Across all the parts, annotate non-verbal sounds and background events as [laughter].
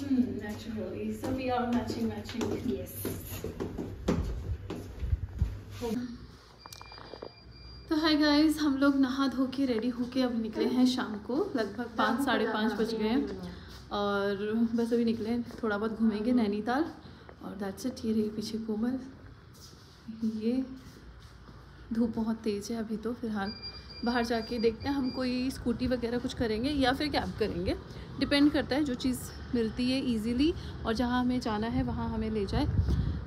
Hmm, naturally. So we are matching, matching. Yes. तो hi guys हम लोग नहा धो के रेडी होके अब निकले हैं शाम को लगभग पाँच साढ़े पाँच बज गए हैं और बस अभी निकले हैं थोड़ा बहुत घूमेंगे नैनीताल और दैट्स इट ये रही पीछे कोमल ये धूप बहुत तेज़ है अभी तो फ़िलहाल बाहर जाके देखते हैं, हम कोई स्कूटी वगैरह कुछ करेंगे या फिर कैब करेंगे। डिपेंड करता है जो चीज़ मिलती है इजीली और जहाँ हमें जाना है, वहाँ हमें ले जाए।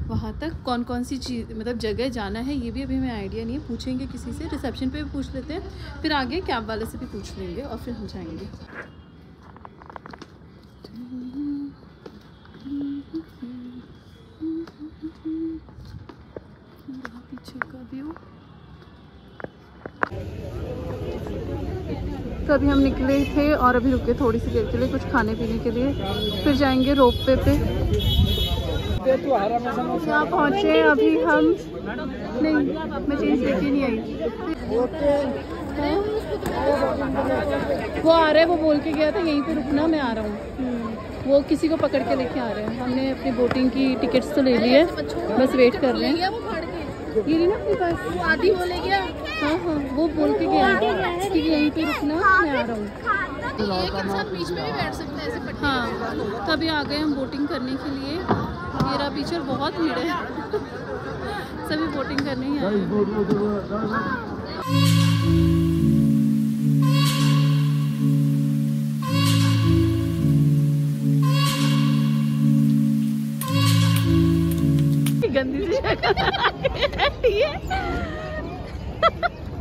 वहाँ तक कौन कौन सी चीज़ मतलब जगह जाना है, ये भी अभी हमें आइडिया नहीं है। पूछेंगे किसी से रिसेप्शन पे भी पूछ लेते हैं, फिर आगे कैब वाले से भी पूछ लेंगे और फिर हम जाएँगे पीछे का व्यू तो अभी हम निकले थे और अभी रुके थोड़ी सी देर के लिए कुछ खाने पीने के लिए। फिर जाएँगे रोप वे पे। यहाँ पहुँचे अभी हम नहीं मैं चेंज लेके नहीं आई। वो आ रहा है वो बोल के गया था यहीं पे रुकना मैं आ रहा हूँ। वो किसी को पकड़ के लेके आ रहे हैं। हमने अपनी बोटिंग की टिकट्स तो ले ली है बस वेट कर रहे हैं। ये ना अपने पास? आधी बोले क्या हाँ हाँ वो बोल के गया। कि यहीं पे रुकना मैं आ रहा हूँ। एक इंसान बीच में भी बैठ सकता है ऐसे हाँ तभी आ गए हम बोटिंग करने के लिए। मेरा पीछे बहुत भीड़ है। [laughs] सभी बोटिंग करने ही आए हैं। गंदी सी ये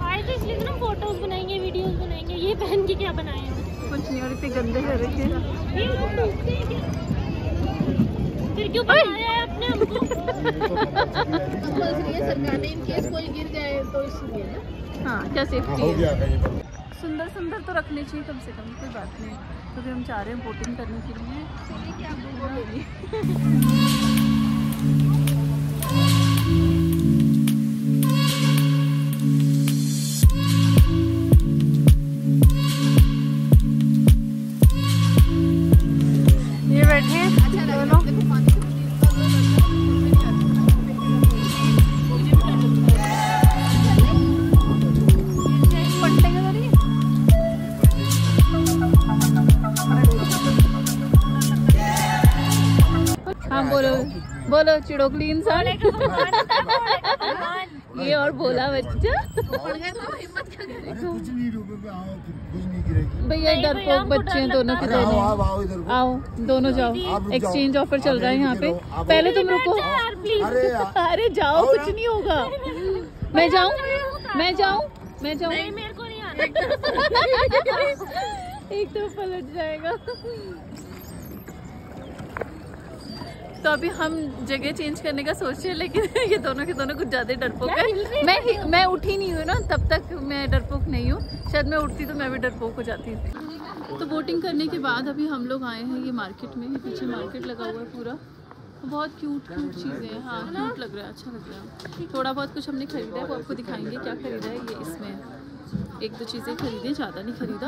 आए तो इसलिए तो ना फ़ोटोज़ बनाएँगे वीडियोस बनाएँगे ये क्या बनाए हैं? कुछ नहीं और इतने गंदे कर रखे हैं। हैं क्या? फिर क्यों बनाया है हमको? सरकार ने इन केस कोई गिर जाए तो इसलिए ना हाँ? क्या सेफ्टी है गया कहीं पर सुंदर सुंदर तो रखने चाहिए कम से कम कोई बात नहीं। तो फिर हम चाह रहे हैं बोटिंग करने के लिए। ये। [laughs] चिड़ोकली इंसान। ये और बोला बच्चा। अरे कुछ नहीं रुके पे आओ कुछ नहीं गिरेगी। भैया डरपोक बच्चे हैं दोनों के आओ दोनों आओ इधर को आओ दोनों जाओ। एक्सचेंज ऑफ़र चल रहा है यहाँ पे। पहले तुम रुको अरे जाओ कुछ नहीं होगा। [laughs] मैं जाऊँ? मैं जाऊँ? मैं जाऊँ? मेरे को नहीं आना। [laughs] एक तरफ़ पलट जाएगा। तो अभी हम जगह चेंज करने का सोच रहे हैं लेकिन [laughs] ये दोनों के दोनों कुछ ज़्यादा डरपोक है। मैं ही- मैं उठी नहीं हूँ ना तब तक मैं डरपोक नहीं हूँ। शायद मैं उठती तो मैं भी डरपोक हो जाती तो बोटिंग करने के बाद अभी हम लोग आए हैं ये मार्केट में ये पीछे मार्केट लगा हुआ है पूरा। बहुत क्यूट क्यूट चीज़ें हैं। हाँ क्यूट लग रहा है अच्छा लग रहा है। थोड़ा बहुत कुछ हमने खरीदा है वो आपको दिखाएँगे क्या खरीदा है ये इसमें। एक दो चीज़ें खरीदी ज़्यादा नहीं खरीदा।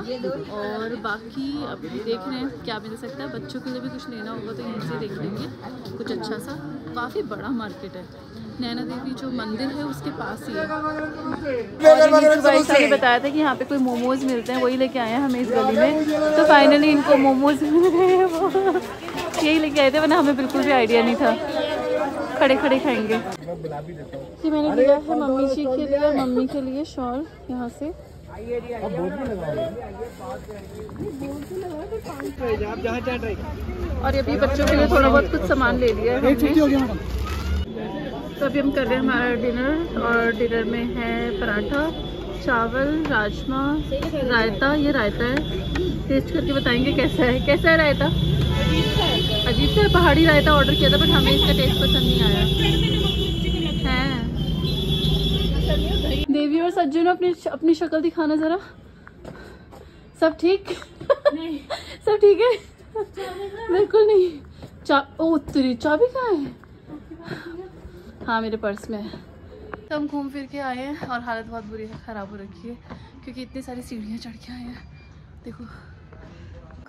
और बाकी अब देख रहे हैं क्या मिल सकता है। बच्चों के लिए भी कुछ लेना होगा तो यहीं से देख लेंगे। कुछ अच्छा सा। काफ़ी बड़ा मार्केट है। नैना देवी जो मंदिर है उसके पास ही है। और ये भाई साहब ने बताया था कि यहाँ पे कोई मोमोज मिलते हैं वही लेके आए हैं हमें इस गली में। तो फाइनली इनको मोमोज मिल गए हैं वो। यही लेके आए थे वरना हमें बिल्कुल भी आइडिया नहीं था। खड़े खड़े खाएँगे। ये मैंने लिया है मम्मी जी के लिए मम्मी के लिए शॉल यहाँ से। और अभी बच्चों के लिए थोड़ा बहुत कुछ सामान ले लिया है तो अभी हम कर रहे हैं हमारा डिनर और डिनर में है पराठा चावल राजमा रायता। ये रायता है। टेस्ट करके बताएँगे कैसा है। कैसा है रायता? अजीब सा पहाड़ी रायता ऑर्डर किया था बट हमें इसका टेस्ट पसंद नहीं आया। है। देवी और सज्जन अपनी अपनी शक्ल दिखाना जरा। सब ठीक? सब ठीक है? बिल्कुल नहीं। चा ओ तेरी चाबी कहाँ है? हाँ मेरे पर्स में है। तो हम घूम फिर के आए हैं और हालत बहुत बुरी है ख़राब हो रखी है क्योंकि इतनी सारी सीढ़ियाँ चढ़ के आए हैं। देखो।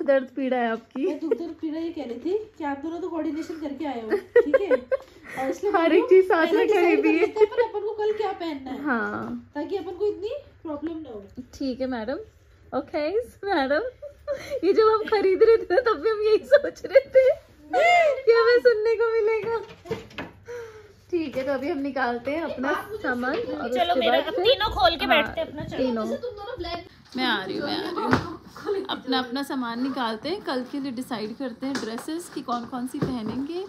दर्द पीड़ा है आपकी? मैं दुख दर्द पीड़ा ये कह रही थी कि आप दोनों तो कोऑर्डिनेशन करके आए हो [laughs] ठीक है? और इसलिए हर एक चीज़ साथ में करी भी है पर अपन को कल क्या पहनना है हाँ। ताकि अपन को इतनी प्रॉब्लम ना हो। ठीक है मैडम ओके मैडम ये जब हम खरीद रहे थे तब भी हम यही सोच रहे थे कि हमें सुनने को मिलेगा। ठीक है तो अभी हम निकालते हैं अपना सामान और चलो मेरा तीनों खोल के हाँ, बैठते हैं अपना चलो। तीनों। मैं आ रही हूँ मैं आ रही हूँ। [laughs] अपना अपना सामान निकालते हैं कल के लिए डिसाइड करते हैं ड्रेसेस कि कौन कौन सी पहनेंगे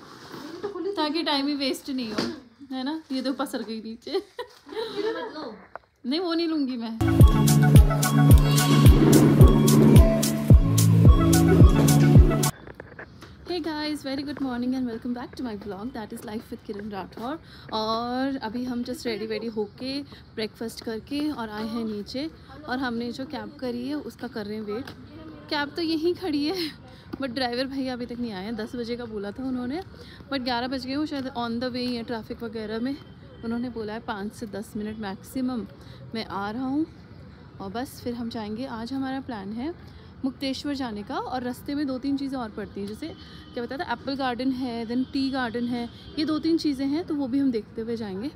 ताकि टाइम ही वेस्ट नहीं हो है ना? ये तो पसर गई नीचे। [laughs] नहीं वो नहीं लूँगी मैं। Hey guys very good morning and welcome back to my blog that is life with Kiran Rathore और अभी हम जस्ट रेडी वेडी होके ब्रेकफास्ट करके और आए हैं नीचे। और हमने जो कैब करी है, उसका कर रहे हैं वेट कैब तो यहीं खड़ी है बट ड्राइवर भैया अभी तक नहीं आए हैं। दस बजे का बोला था उन्होंने बट ग्यारह बज गए वो शायद ऑन द वे ही है ट्रैफ़िक वगैरह में। उन्होंने बोला है पाँच से दस मिनट मैक्सिमम मैं आ रहा हूँ। और बस फिर हम जाएँगे। आज हमारा प्लान है मुक्तेश्वर जाने का और रास्ते में दो तीन चीज़ें और पड़ती हैं जैसे क्या बताया था एप्पल गार्डन है देन टी गार्डन है ये दो तीन चीज़ें हैं तो वो भी हम देखते हुए जाएँगे।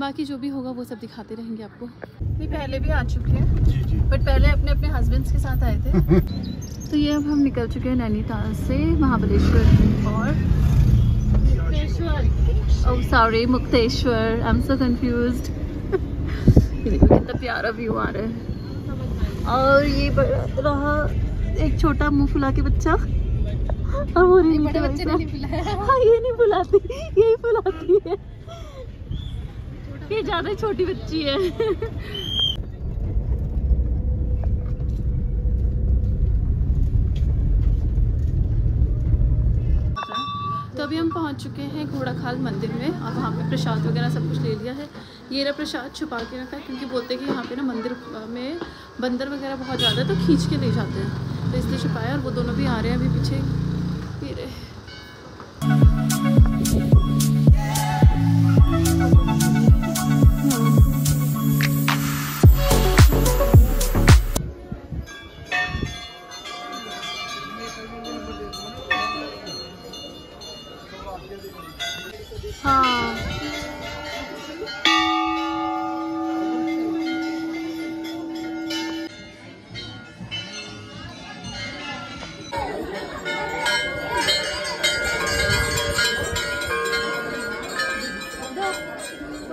बाकी जो भी होगा वो सब दिखाते रहेंगे आपको। नहीं पहले भी आ चुके हैं बट पहले अपने अपने हस्बैंड्स के साथ आए थे। [laughs] तो ये अब हम निकल चुके हैं नैनीताल से महाबलेश्वर और sorry Mukteshwar. I am so confused ये देखो कितना प्यारा व्यू आ रहा है। और ये बड़ा रहा एक छोटा मुँह फुला के बच्चा। और वो नहीं बड़े बच्चे ने नहीं फुलाया [laughs] हाँ। ये नहीं फुलाती यही फुलाती है। ये ज़्यादा छोटी बच्ची है। तो अभी हम पहुँच चुके हैं घोड़ाखाल मंदिर में। और वहाँ पे प्रसाद वगैरह सब कुछ ले लिया है। ये रहा प्रसाद छुपा के रखा है क्योंकि बोलते हैं कि यहाँ पे ना मंदिर में बंदर वगैरह बहुत ज़्यादा है तो खींच के ले जाते हैं। तो इसलिए छुपाया और वो दोनों भी आ रहे हैं अभी पीछे ये रहे।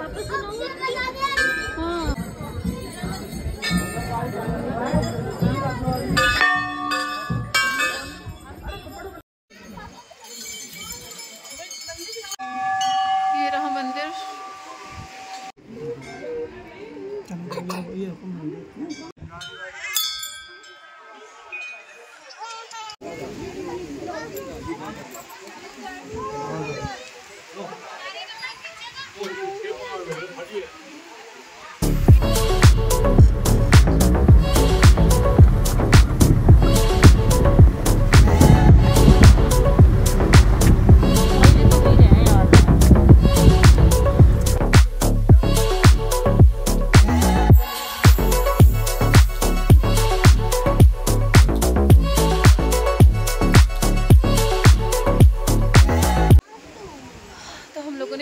हाँ हाँ। ये रहा मंदिर।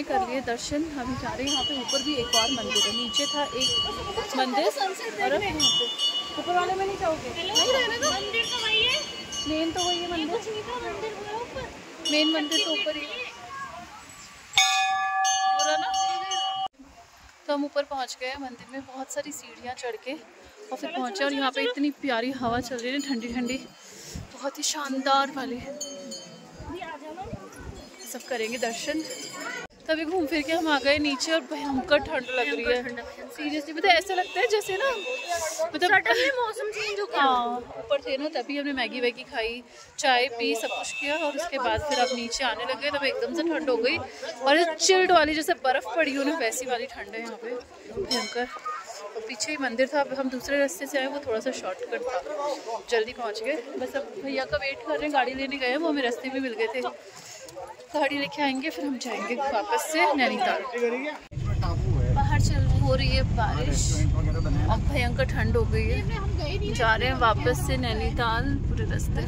तो हम लोगों ने कर लिए दर्शन हम जा रहे हैं यहाँ पे ऊपर भी एक और मंदिर है। नीचे था एक मंदिर। और अब यहाँ पे ऊपर वाले में नहीं जाओगे? मंदिर तो वही है। मेन तो वही है मंदिर। मेन मंदिर तो ऊपर ही है। पूरा ना? तो हम ऊपर पहुँच गए हैं मंदिर में। बहुत सारी सीढ़ियाँ चढ़ के और फिर पहुँचे और यहाँ पे इतनी प्यारी हवा चल रही है ठंडी ठंडी बहुत ही शानदार वाली। सब करेंगे दर्शन। तभी घूम फिर के हम आ गए नीचे और भयंकर ठंड लग रही है। सीरियसली है। ऐसा लगता है जैसे ना मतलब मौसम चेंज हो हाँ ऊपर थे ना तभी हमने मैगी वैगी खाई चाय पी सब कुछ किया और उसके बाद फिर आप नीचे आने लगे तब एकदम से ठंड हो गई। और चिल्ड वाली जैसे बर्फ़ पड़ी हो ना वैसी वाली ठंड है यहाँ पे भयंकर। और पीछे ही मंदिर था अब हम दूसरे रास्ते से आए वो थोड़ा सा शॉर्टकट था। जल्दी पहुँच गए। बस अब भैया का वेट कर रहे हैं गाड़ी लेने गए हैं वो हमें रास्ते में मिल गए थे। गाड़ी लेके आएँगे फिर हम जाएँगे वापस से नैनीताल। बाहर चल हो रही है बारिश। हैं और भयंकर ठंड हो गई है। जा रहे हैं वापस से नैनीताल पूरे रास्ते।